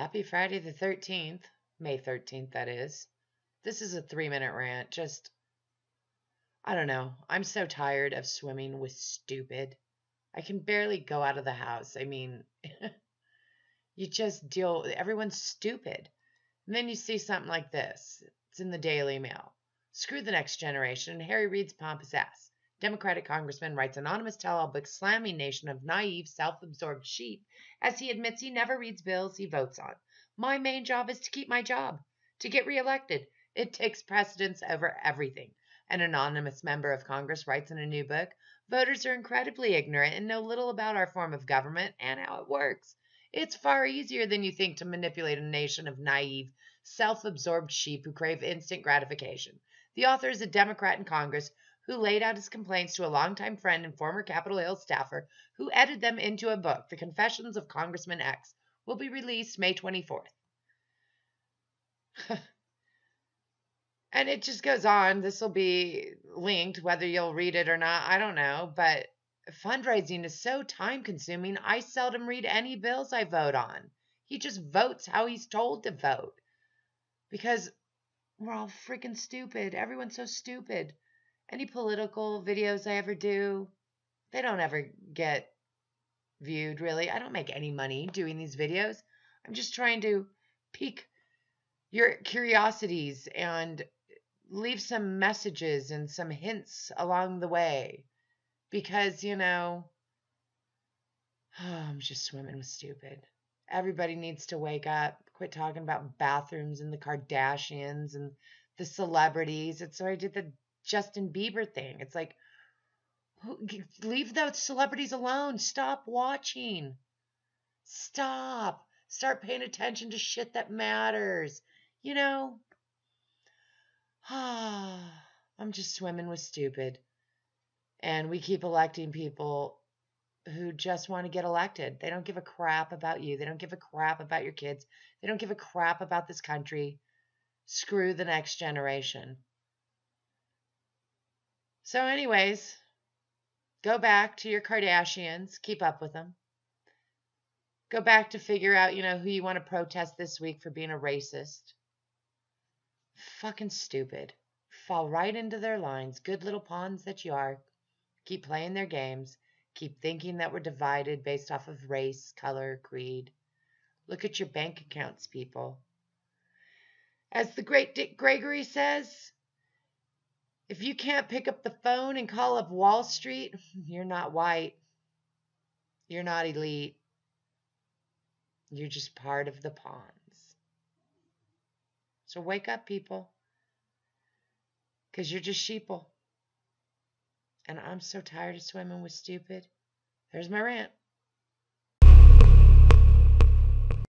Happy Friday the 13th, May 13th, that is. This is a three minute rant. Just, I don't know. I'm so tired of swimming with stupid. I can barely go out of the house. I mean, you just deal, everyone's stupid. And then you see something like this. It's in the Daily Mail. Screw the next generation. Harry Reid's pompous ass. Democratic congressman writes anonymous tell-all book slamming nation of naive, self-absorbed sheep as he admits he never reads bills he votes on. My main job is to keep my job, to get reelected. It takes precedence over everything. An anonymous member of Congress writes in a new book, voters are incredibly ignorant and know little about our form of government and how it works. It's far easier than you think to manipulate a nation of naive, self absorbed sheep who crave instant gratification. The author is a Democrat in Congress who laid out his complaints to a longtime friend and former Capitol Hill staffer, who edited them into a book, The Confessions of Congressman X, will be released May 24th. and it just goes on. This will be linked, whether you'll read it or not, I don't know. But fundraising is so time consuming, I seldom read any bills I vote on. He just votes how he's told to vote. Because we're all freaking stupid. Everyone's so stupid any political videos I ever do, they don't ever get viewed really. I don't make any money doing these videos. I'm just trying to pique your curiosities and leave some messages and some hints along the way because, you know, oh, I'm just swimming with stupid. Everybody needs to wake up, quit talking about bathrooms and the Kardashians and the celebrities. It's so I did the Justin Bieber thing. It's like, leave those celebrities alone. Stop watching. Stop. Start paying attention to shit that matters. You know? I'm just swimming with stupid. And we keep electing people who just want to get elected. They don't give a crap about you. They don't give a crap about your kids. They don't give a crap about this country. Screw the next generation. So, anyways, go back to your Kardashians, keep up with them. Go back to figure out, you know, who you want to protest this week for being a racist. Fucking stupid. Fall right into their lines, good little pawns that you are. Keep playing their games. Keep thinking that we're divided based off of race, color, creed. Look at your bank accounts, people. As the great Dick Gregory says, if you can't pick up the phone and call up Wall Street, you're not white. You're not elite. You're just part of the pawns. So wake up, people. Because you're just sheeple. And I'm so tired of swimming with stupid. There's my rant.